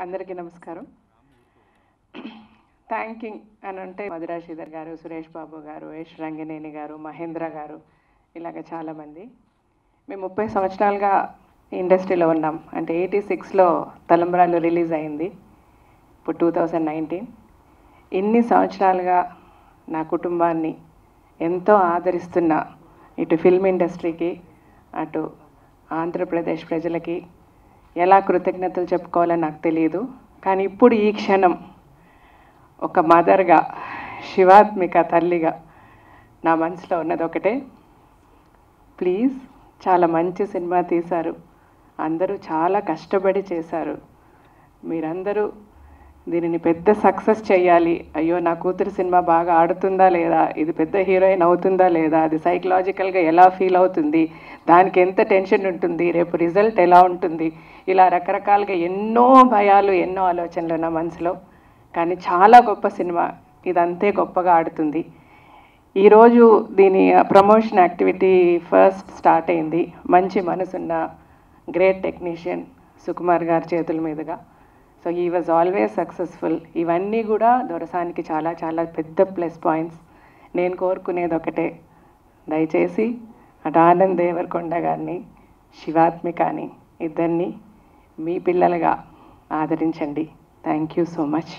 అందరికీ నమస్కారం. థ్యాంకింగ్ అని అంటే మధురాశీధర్ గారు సురేష్ బాబు గారు యష్ రంగినేని గారు మహేంద్ర గారు ఇలాగ చాలామంది. మేము ముప్పై సంవత్సరాలుగా ఈ ఇండస్ట్రీలో ఉన్నాం. అంటే ఎయిటీ సిక్స్లో తలంబరాలు రిలీజ్ అయింది. ఇప్పుడు టూ థౌజండ్ నైన్టీన్. ఇన్ని సంవత్సరాలుగా నా కుటుంబాన్ని ఎంతో ఆదరిస్తున్న ఇటు ఫిల్మ్ ఇండస్ట్రీకి అటు ఆంధ్రప్రదేశ్ ప్రజలకి ఎలా కృతజ్ఞతలు చెప్పుకోవాలో నాకు తెలియదు కానీ ఇప్పుడు ఈ క్షణం ఒక మదర్గా శివాత్మిక తల్లిగా నా మనసులో ఉన్నది ఒకటే. ప్లీజ్ చాలా మంచి సినిమా తీశారు. అందరూ చాలా కష్టపడి చేశారు. మీరందరూ దీనిని పెద్ద సక్సెస్ చేయాలి అయ్యో నా కూతురు సినిమా బాగా ఆడుతుందా లేదా? ఇది పెద్ద హీరోయిన్ అవుతుందా లేదా? అది సైకలాజికల్గా ఎలా ఫీల్ అవుతుంది? దానికి ఎంత టెన్షన్ ఉంటుంది? రేపు రిజల్ట్ ఎలా ఉంటుంది? ఇలా రకరకాలుగా ఎన్నో భయాలు ఎన్నో ఆలోచనలు నా మనసులో. కానీ చాలా గొప్ప సినిమా. ఇదంతే గొప్పగా ఆడుతుంది. ఈరోజు దీని ప్రమోషన్ యాక్టివిటీ ఫస్ట్ స్టార్ట్ అయింది. మంచి మనసున్న గ్రేట్ టెక్నీషియన్ సుకుమార్ గారి చేతుల మీదుగా. సో ఈ వాజ్ ఆల్వేస్ సక్సెస్ఫుల్ ఇవన్నీ కూడా దొరసానికి చాలా చాలా పెద్ద ప్లస్ పాయింట్స్ నేను కోరుకునేది ఒకటే. దయచేసి అటు ఆనంద్ దేవరకొండ గారిని శివాత్మికాని ఇద్దరిని మీ పిల్లలుగా ఆదరించండి. Thank you so much